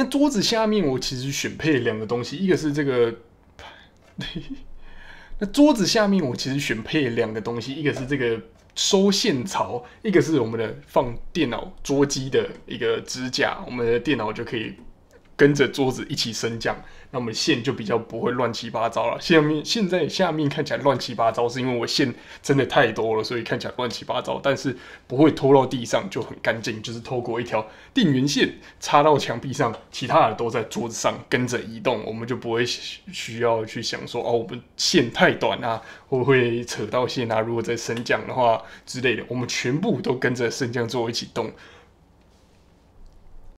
那桌子下面我其实选配两个东西，一个是这个，那桌子下面我其实选配两个东西，一个是这个收线槽，一个是我们的放电脑桌机的一个支架，我们的电脑就可以跟着桌子一起升降。那我们线就比较不会乱七八糟了。下面现在下面看起来乱七八糟，是因为我线真的太多了，所以看起来乱七八糟。但是不会拖到地上，就很干净。就是透过一条电源线插到墙壁上，其他的都在桌子上跟着移动，我们就不会需要去想说哦，我们线太短啊，会不会扯到线啊？如果在升降的话之类的，我们全部都跟着升降座一起动。